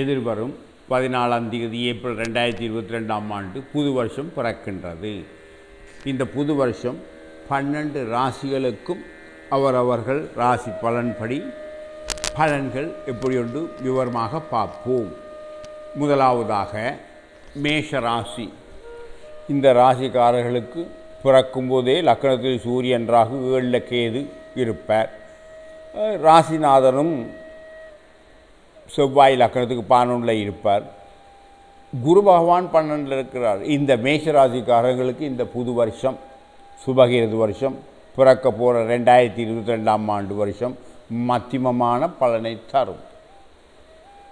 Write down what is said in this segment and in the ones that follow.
எதிர்வரும் பதினாலாம் தேதி ஏப்ரல் ரெண்டாயிரத்தி இருபத்தி ரெண்டாம் ஆண்டு புது வருஷம் பிறக்கின்றது. இந்த புது வருஷம் பன்னெண்டு ராசிகளுக்கும் அவரவர்கள் ராசி பலன்படி பலன்கள் எப்படி ஒன்று விவரமாக பார்ப்போம். முதலாவதாக மேஷ ராசி. இந்த ராசிக்காரர்களுக்கு பிறக்கும்போதே லக்கணத்தில் சூரியன் ராகு ஏழில் கேது இருப்பார். ராசிநாதனும் செவ்வாய் லக்கணத்துக்கு பதினொன்றில் இருப்பார். குரு பகவான் பன்னெண்டில் இருக்கிறார். இந்த மேஷ ராசிக்காரர்களுக்கு இந்த புது வருஷம் சுபகிரது வருஷம் பிறக்க போகிற ரெண்டாயிரத்தி இருபத்தி ரெண்டாம் ஆண்டு வருஷம் மத்தியமமான பலனை தரும்.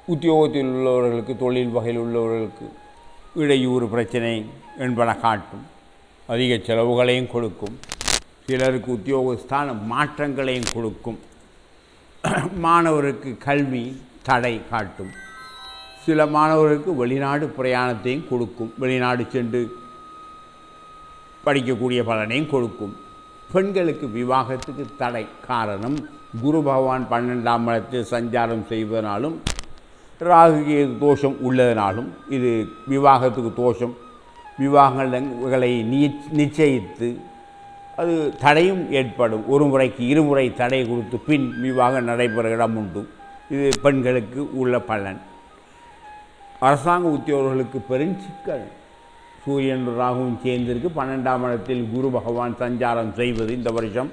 உத்தியோகத்தில் உள்ளவர்களுக்கு தொழில் வகையில் உள்ளவர்களுக்கு இடையூறு பிரச்சனை என்பன காட்டும். அதிக செலவுகளையும் கொடுக்கும். சிலருக்கு உத்தியோகஸ்தான மாற்றங்களையும் கொடுக்கும். மாணவருக்கு கல்வி தடை காட்டும். சில மாணவர்களுக்கு வெளிநாடு பிரயாணத்தையும் கொடுக்கும். வெளிநாடு சென்று படிக்கக்கூடிய பலனையும் கொடுக்கும். பெண்களுக்கு விவாகத்துக்கு தடை காரணம் குரு பகவான் பன்னெண்டாம் இடத்தில் சஞ்சாரம் செய்வதனாலும் ராகு தோஷம் உள்ளதனாலும் இது விவாகத்துக்கு தோஷம். விவாகங்களை நிச்சயித்து அது தடையும் ஏற்படும். ஒரு முறைக்கு இருமுறை தடை கொடுத்து பின் விவாகம் நடைபெற இடம் உண்டு. இது பெண்களுக்கு உள்ள பலன். அரசாங்க உத்தியோகர்களுக்கு பெருஞ்சிக்கல் சூரியன் ராகுவும் சேர்ந்திருக்கு. பன்னெண்டாம் இடத்தில் குரு பகவான் சஞ்சாரம் செய்வது இந்த வருஷம்.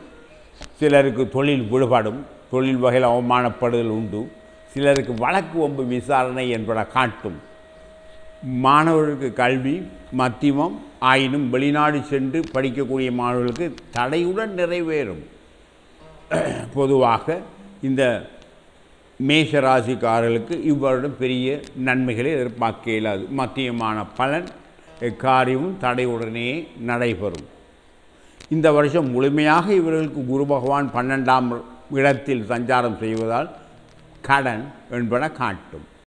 சிலருக்கு தொழில் விடுபடும். தொழில் வகையில் அவமானப்படுதல் உண்டு. சிலருக்கு வழக்கு ஒம்பு விசாரணை என்பன காட்டும். மாணவர்களுக்கு கல்வி மத்தியமம் ஆயினும் வெளிநாடு சென்று படிக்கக்கூடிய மாணவர்களுக்கு தடையுடன் நிறைவேறும். பொதுவாக இந்த மேஷ ராசிக்காரர்களுக்கு இவ்வருடம் பெரிய நன்மைகளை எதிர்பார்க்க இயலாது மத்தியமான பலன் இக்காரியமும் தடையுடனே நடைபெறும். இந்த வருஷம் முழுமையாக இவர்களுக்கு குரு பகவான் பன்னெண்டாம் இடத்தில் சஞ்சாரம் செய்வதால் கடன் என்பன காட்டும்.